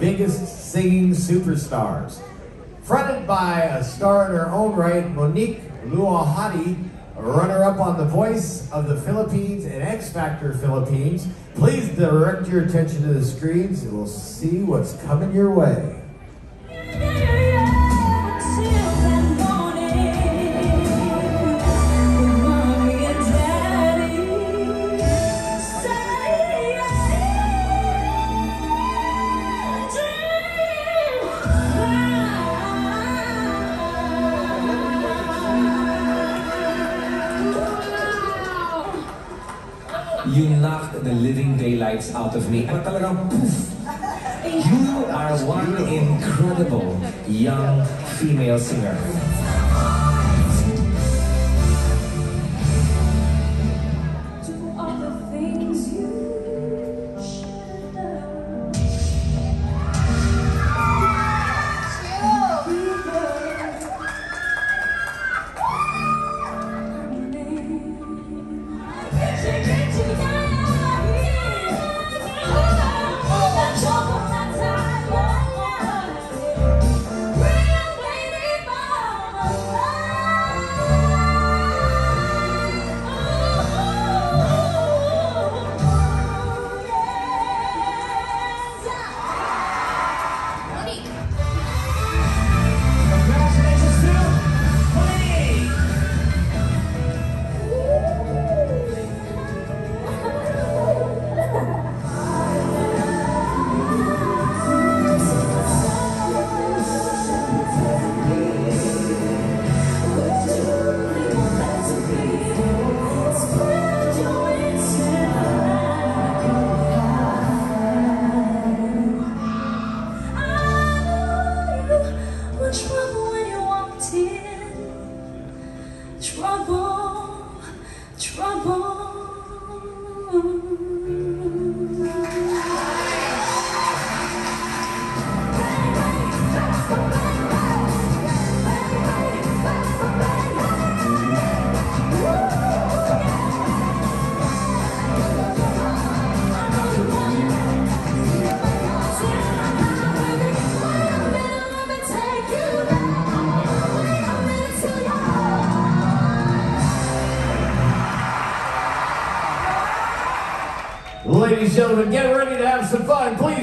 biggest singing superstars. Fronted by a star in her own right, Monique Lualhati, runner-up on The Voice of the Philippines and X Factor Philippines. Please direct your attention to the screens and we'll see what's coming your way. Daylights out of me. At talagang poof! You are one incredible young female singer. Gentlemen, get ready to have some fun. Please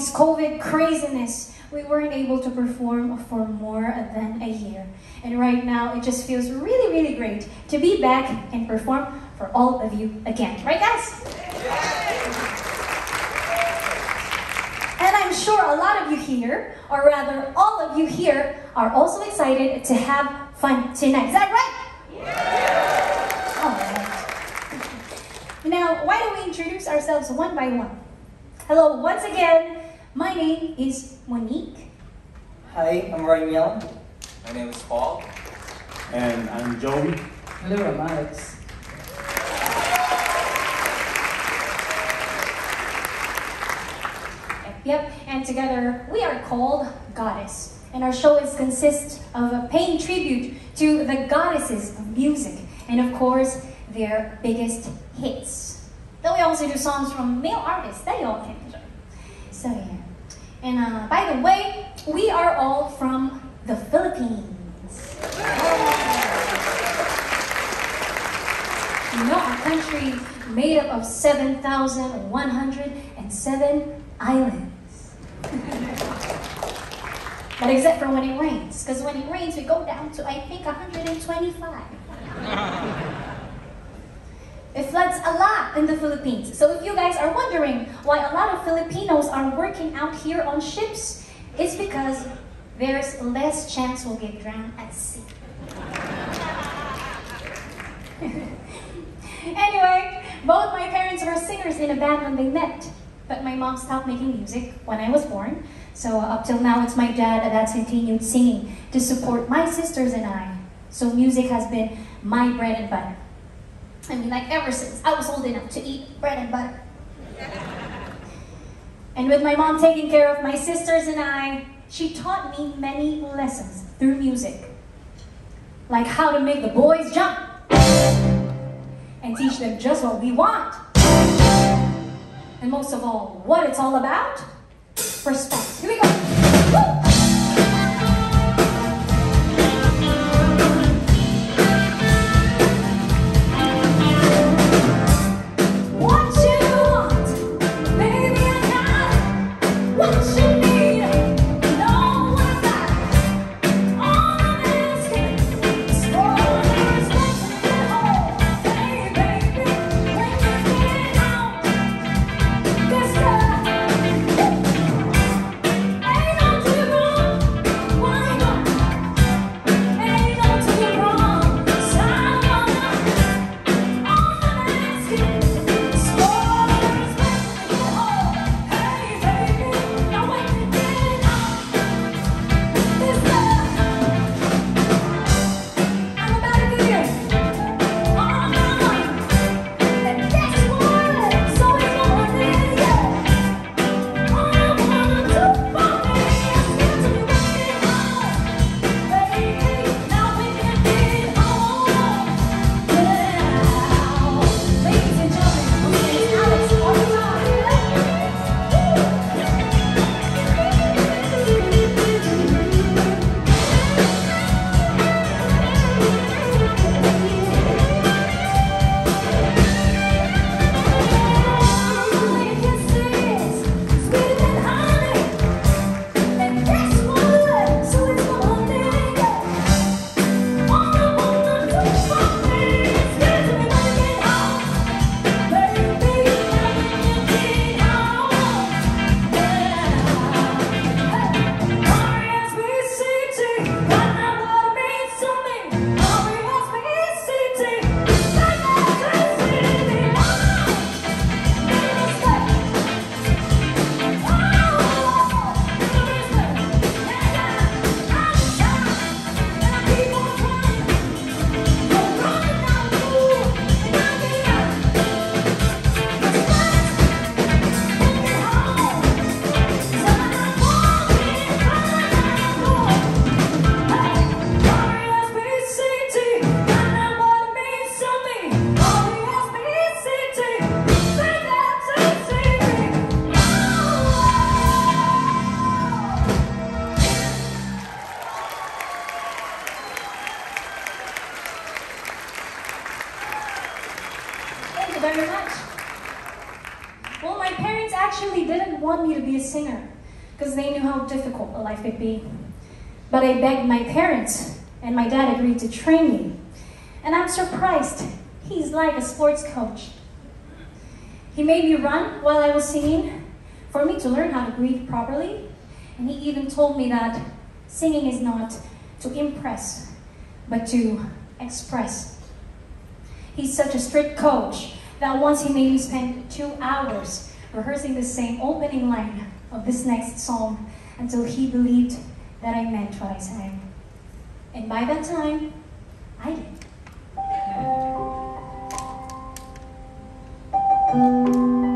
this COVID craziness, we weren't able to perform for more than a year. And right now, it just feels really, really great to be back and perform for all of you again. Right, guys? And I'm sure a lot of you here, or rather all of you here, are also excited to have fun tonight. Is that right? Yeah. All right. Now, why don't we introduce ourselves one by one? Hello, once again, my name is Monique. Hi, I'm Raniel. My name is Paul. And I'm Joey. Hello, I'm Alex. Yep, and together we are called Goddess. And our show is consist of paying tribute to the goddesses of music, and of course, their biggest hits. Then we also do songs from male artists that you all can enjoy. So yeah. And uh, by the way, we are all from the Philippines. You know, our country made up of 7,107 islands. but except for when it rains, because when it rains, we go down to, I think, 125. It floods a lot in the Philippines. So if you guys are wondering why a lot of Filipinos are working out here on ships, it's because there's less chance we'll get drowned at sea. anyway, both my parents were singers in a band when they met. But my mom stopped making music when I was born. So up till now, it's my dad that's continued singing to support my sisters and I. So music has been my bread and butter. I mean, like ever since I was old enough to eat bread and butter. And with my mom taking care of my sisters and I, she taught me many lessons through music. Like how to make the boys jump and teach them just what we want. And most of all, what it's all about respect. Here we go. parents, and my dad agreed to train me. And I'm surprised. He's like a sports coach. He made me run while I was singing for me to learn how to breathe properly. And he even told me that singing is not to impress, but to express. He's such a strict coach that once he made me spend two hours rehearsing the same opening line of this next song until he believed that I meant what I sang. And by that time, I did. Yeah.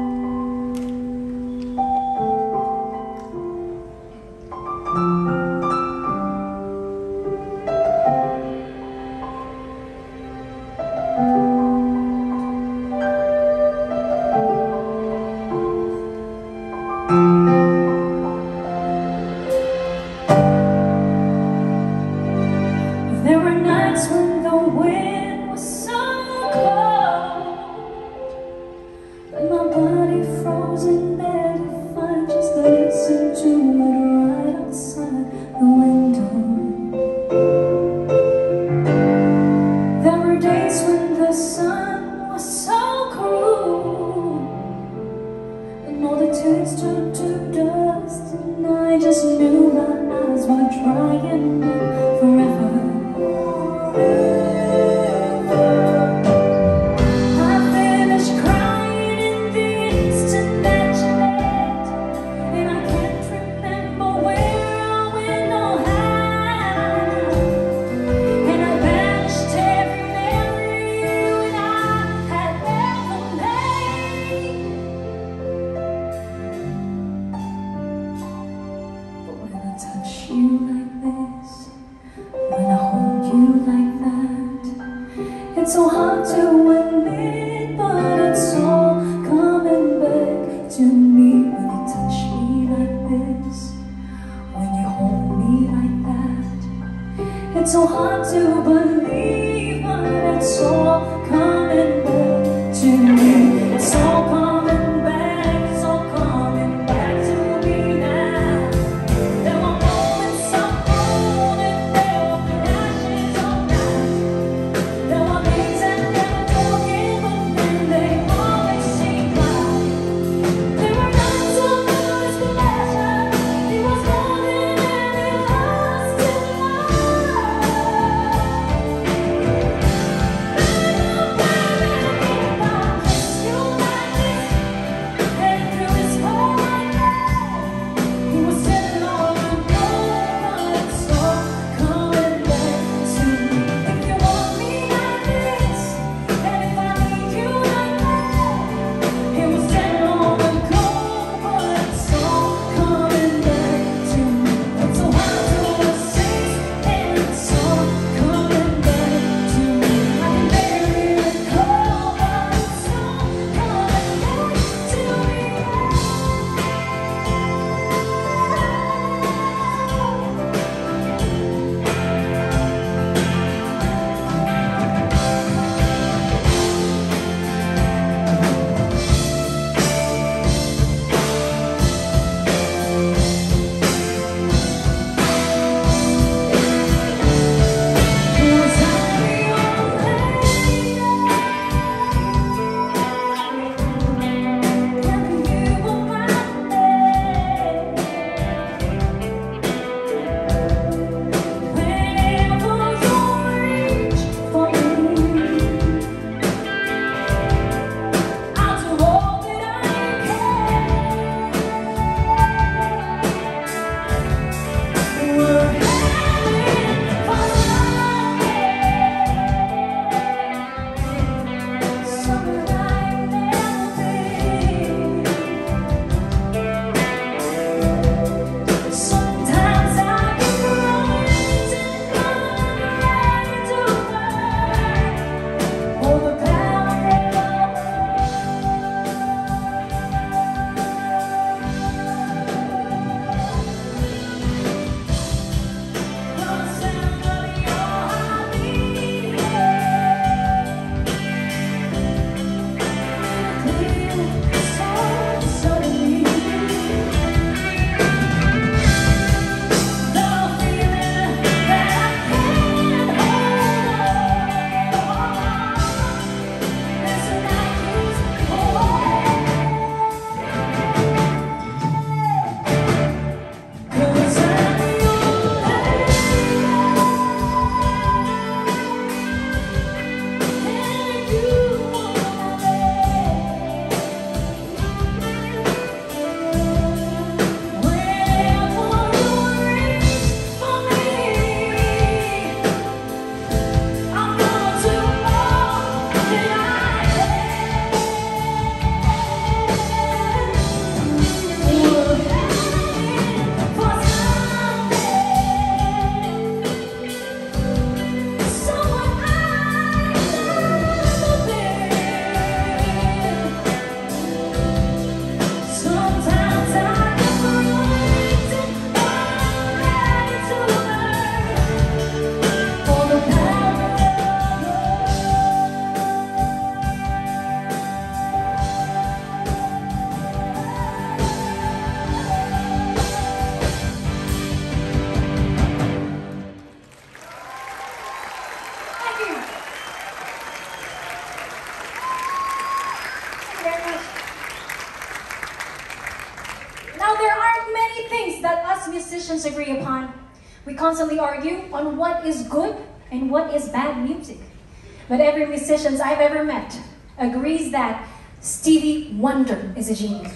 But every musician I've ever met agrees that Stevie Wonder is a genius.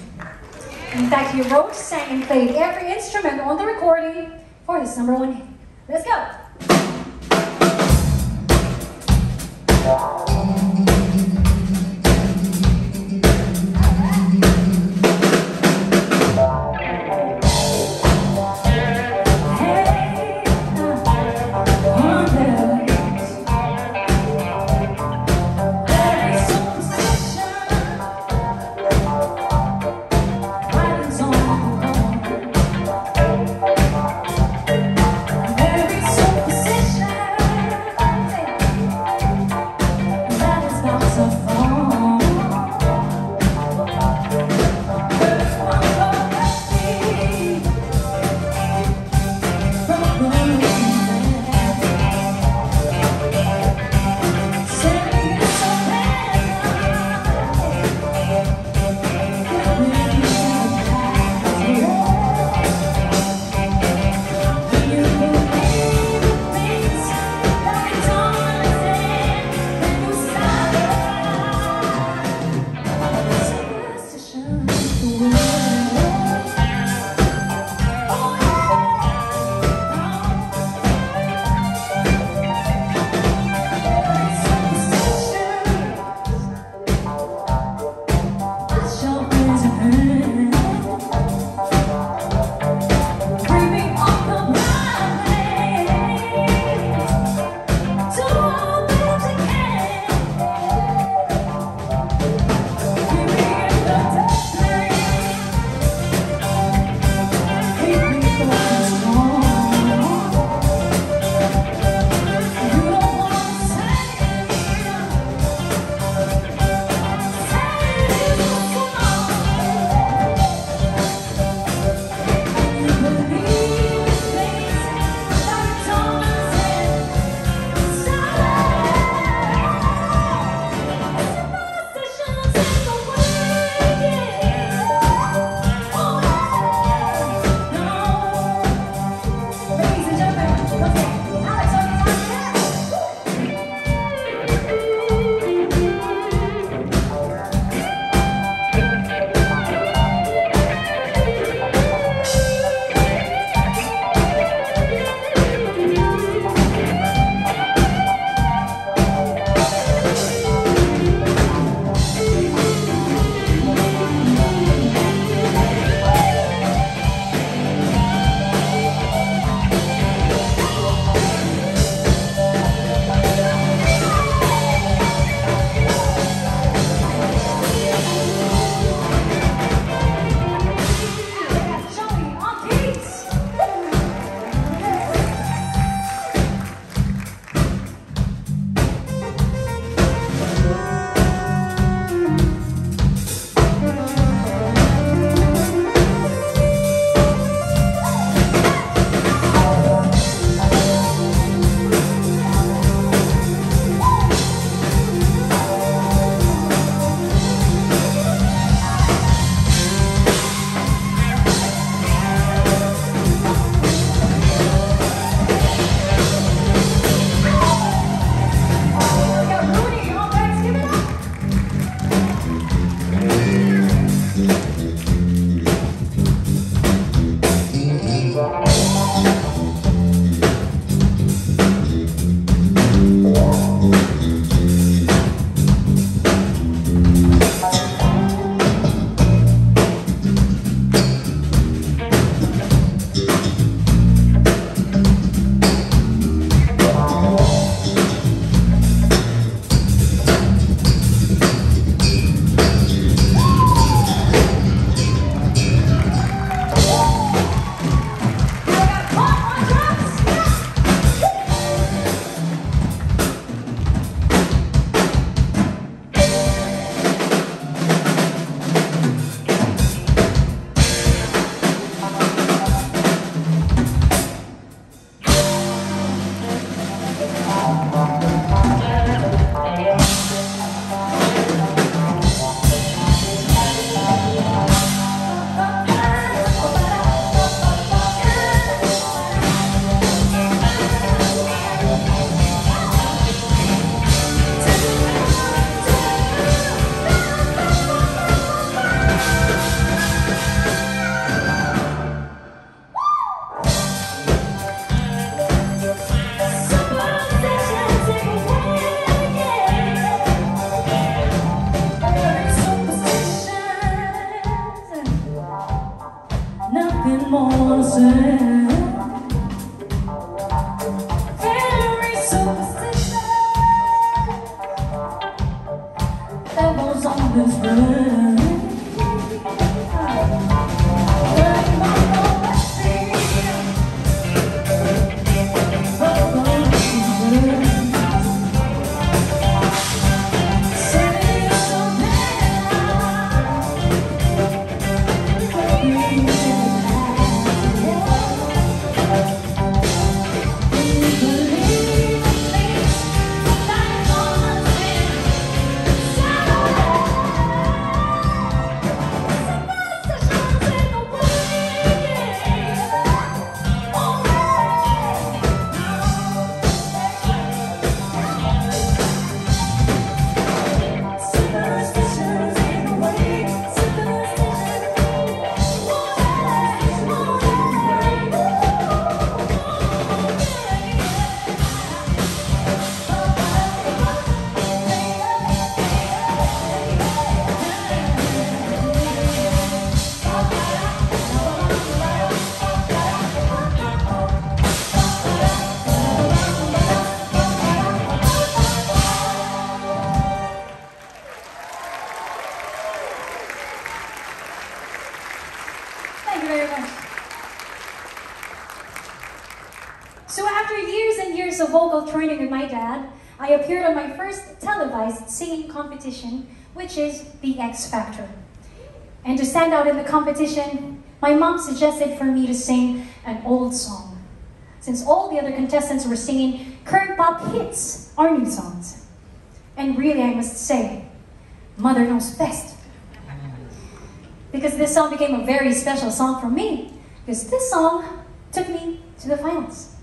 In fact, he wrote, sang, and played every instrument on the recording for his number one hit. Let's go! which is the X Factor. And to stand out in the competition, my mom suggested for me to sing an old song, since all the other contestants were singing current pop hits or new songs. And really, I must say, Mother Knows Best. Because this song became a very special song for me, because this song took me to the finals.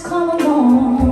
come along.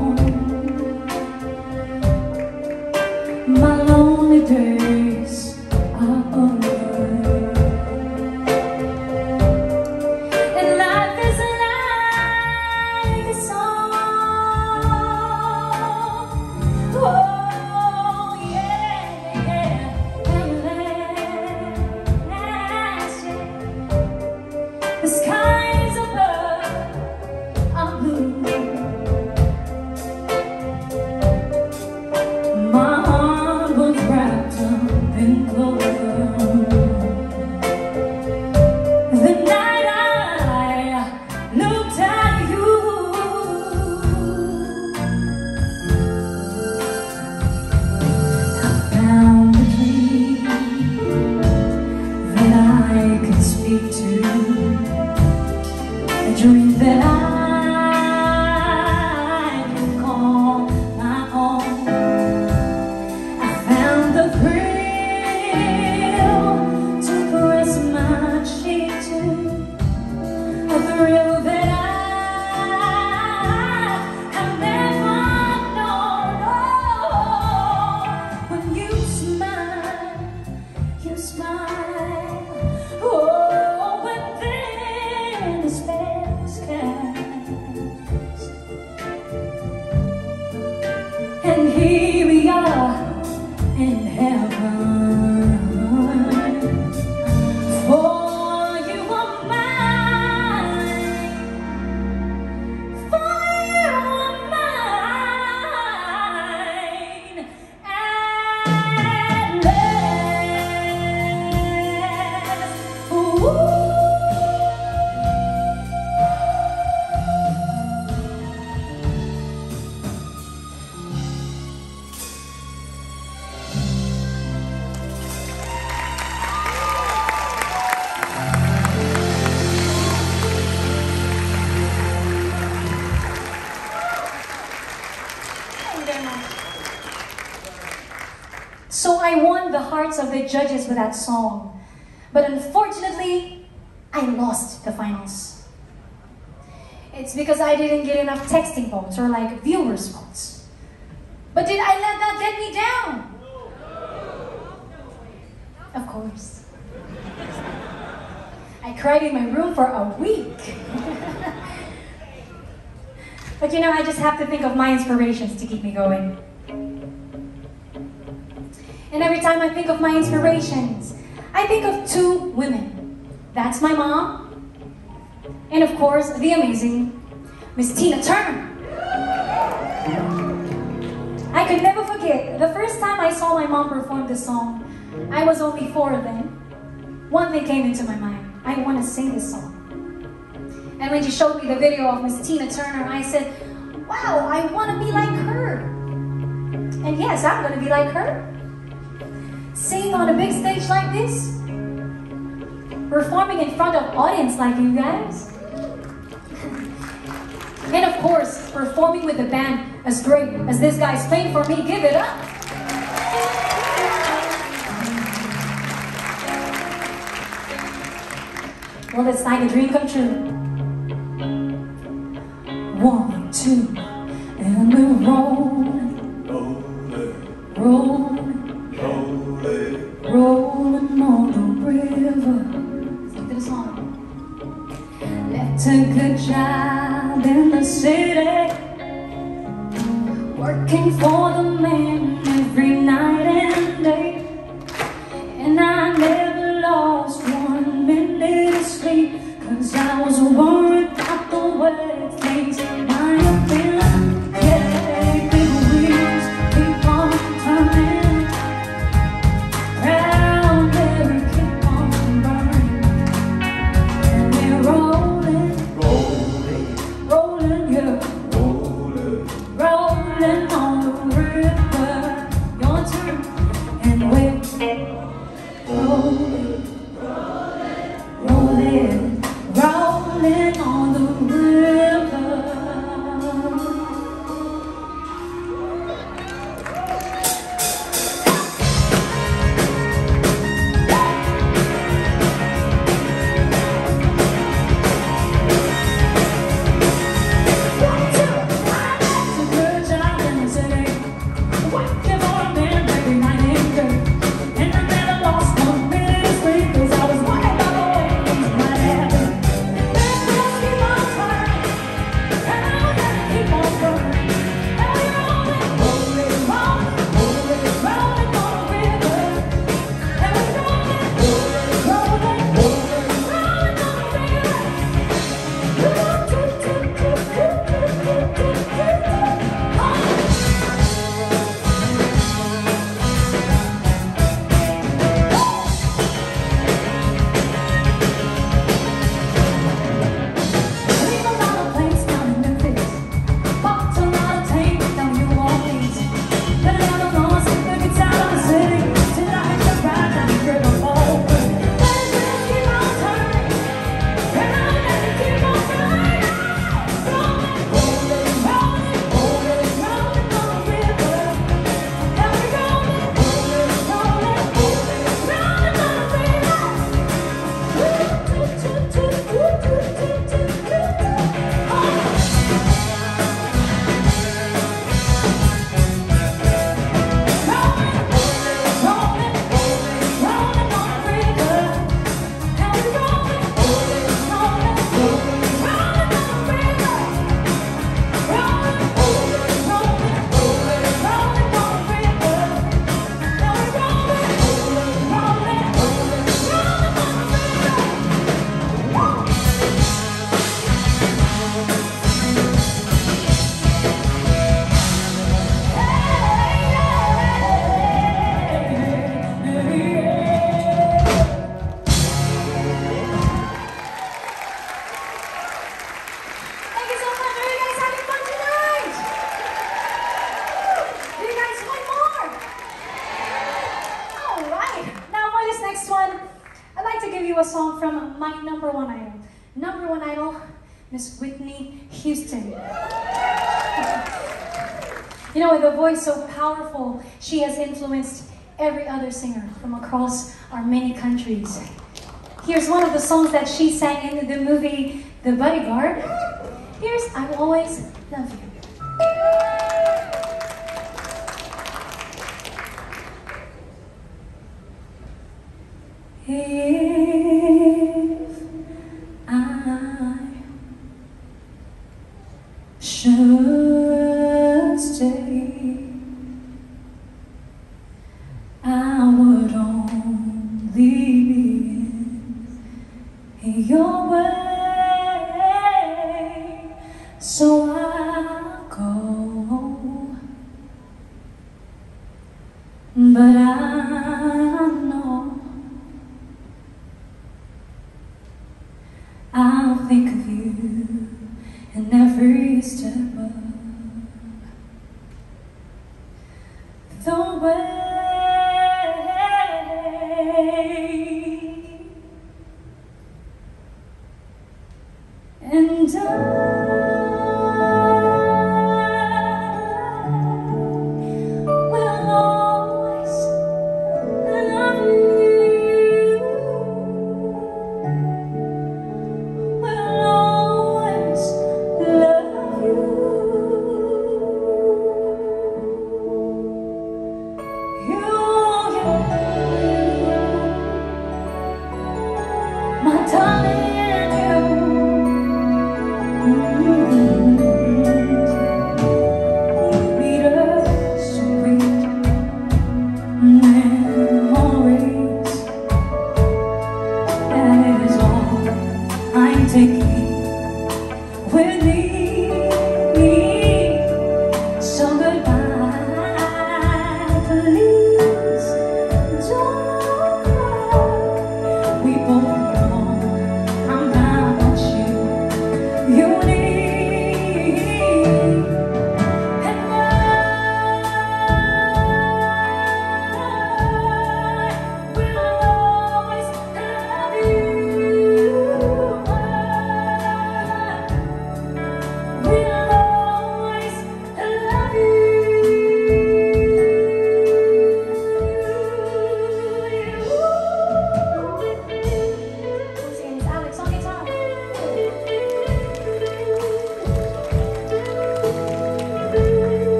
the judges with that song. But unfortunately, I lost the finals. It's because I didn't get enough texting votes or like viewers votes. But did I let that get me down? Of course. I cried in my room for a week. but you know, I just have to think of my inspirations to keep me going. Time I think of my inspirations, I think of two women. That's my mom, and of course, the amazing Miss Tina Turner. I could never forget the first time I saw my mom perform this song. I was only four then. One thing came into my mind. I want to sing this song. And when she showed me the video of Miss Tina Turner, I said, wow, I want to be like her. And yes, I'm going to be like her. Sing on a big stage like this. Performing in front of audience like you guys. and of course, performing with a band as great as this guy's playing for me. Give it up. Well, it's like a dream come true. One, two, and we're rolling, rolling, rolling on the river. Sing to the song. Left a good job in the city, working for the man every night and day. And I Number one idol, Miss Whitney Houston. You know, with a voice so powerful, she has influenced every other singer from across our many countries. Here's one of the songs that she sang in the movie The Bodyguard. Here's I Will Always Love You.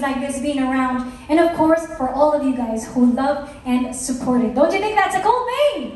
like this being around. And of course, for all of you guys who love and support it. Don't you think that's a cool thing?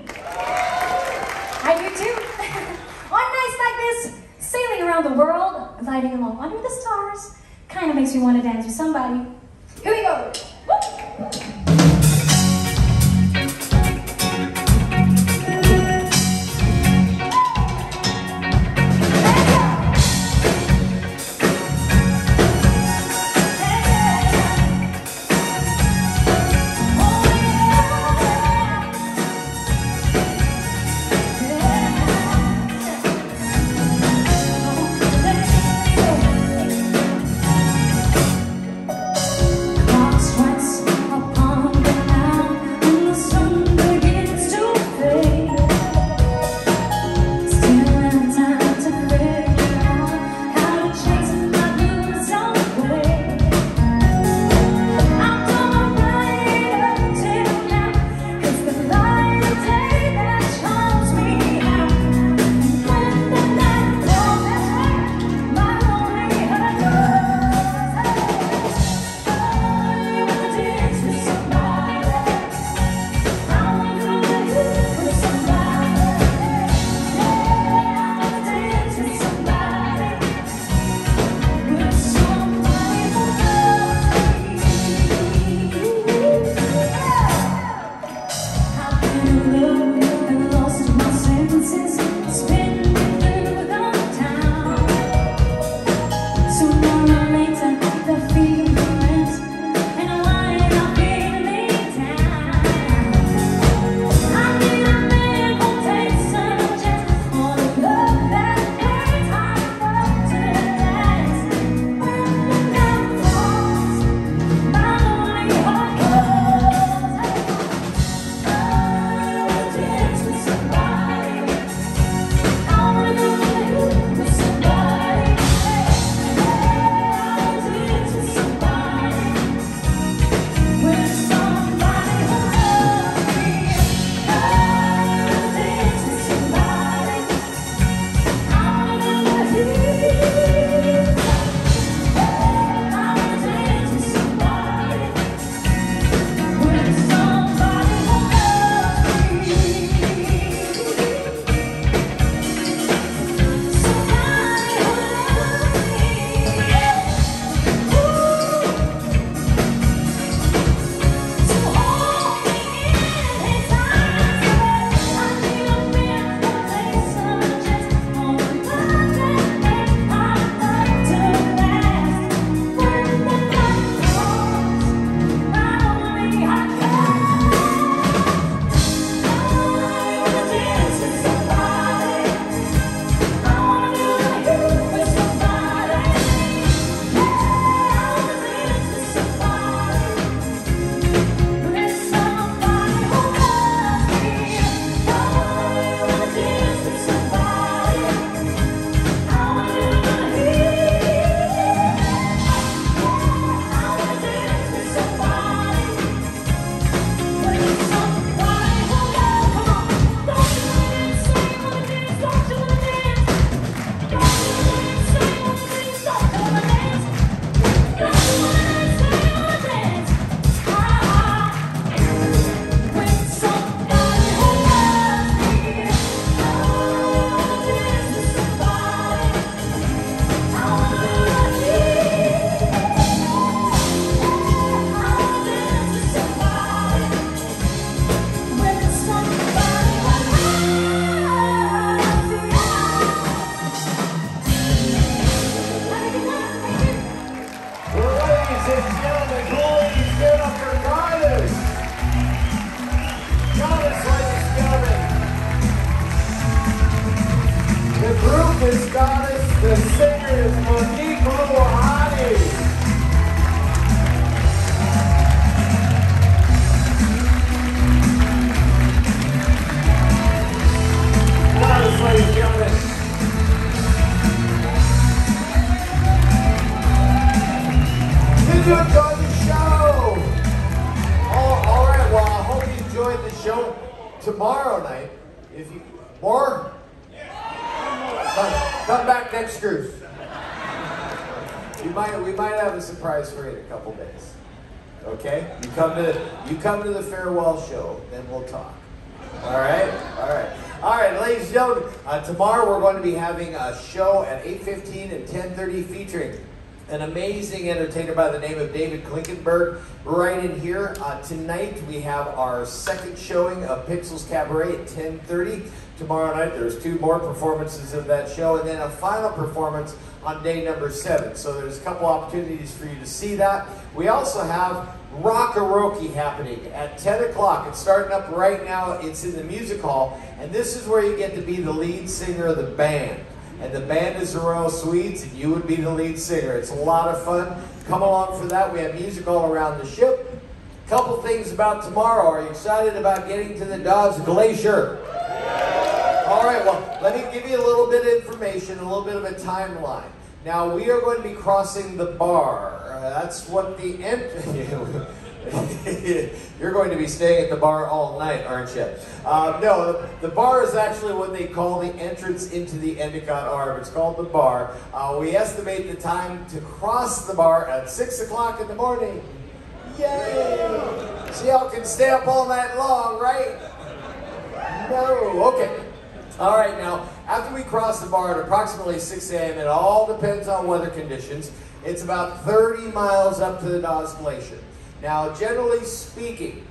you enjoyed the show. All right, well, I hope you enjoyed the show tomorrow night. If you more, come, come back next cruise. We might we might have a surprise for you in a couple days. Okay, you come to you come to the farewell show, then we'll talk. All right, all right, all right, ladies and gentlemen. Uh, tomorrow we're going to be having a show at 8:15 and 10:30 featuring an amazing entertainer by the name of David Klinkenberg right in here. Uh, tonight we have our second showing of Pixels Cabaret at 10:30. Tomorrow night there's two more performances of that show, and then a final performance on day number seven. So there's a couple opportunities for you to see that. We also have rock Rockaroke happening at 10 o'clock. It's starting up right now. It's in the music hall, and this is where you get to be the lead singer of the band. And the band is the Royal Swedes, and you would be the lead singer. It's a lot of fun. Come along for that. We have music all around the ship. Couple things about tomorrow. Are you excited about getting to the Dawes Glacier? All right, well, let me give you a little bit of information, a little bit of a timeline. Now, we are going to be crossing the bar. Uh, that's what the end. You're going to be staying at the bar all night, aren't you? Uh, no, the bar is actually what they call the entrance into the Endicott Arm. It's called the bar. Uh, we estimate the time to cross the bar at 6 o'clock in the morning. Yay! So y'all can stay up all night long, right? No. Okay. All right, now, after we cross the bar at approximately 6 a.m., it all depends on weather conditions. It's about 30 miles up to the Dawes Glacier. Now, generally speaking,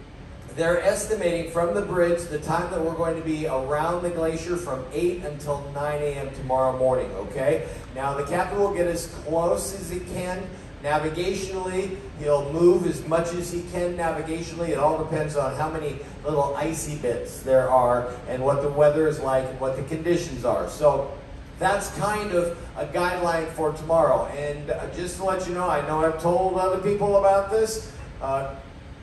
they're estimating from the bridge the time that we're going to be around the glacier from 8 until 9 a.m. tomorrow morning, okay? Now, the captain will get as close as he can. Navigationally, he'll move as much as he can navigationally. It all depends on how many little icy bits there are and what the weather is like and what the conditions are. So that's kind of a guideline for tomorrow. And uh, just to let you know, I know I've told other people about this. Uh,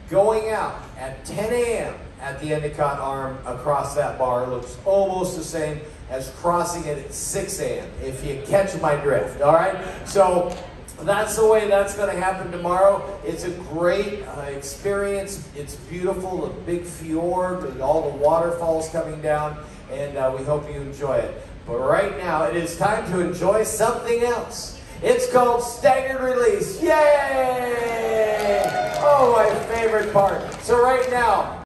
going out at 10 a.m. at the Endicott Arm across that bar looks almost the same as crossing it at 6 a.m. if you catch my drift, all right? So that's the way that's going to happen tomorrow. It's a great uh, experience. It's beautiful, a big fjord with all the waterfalls coming down, and uh, we hope you enjoy it. But right now, it is time to enjoy something else. It's called Staggered Release. Yay! Oh, my favorite part. So right now,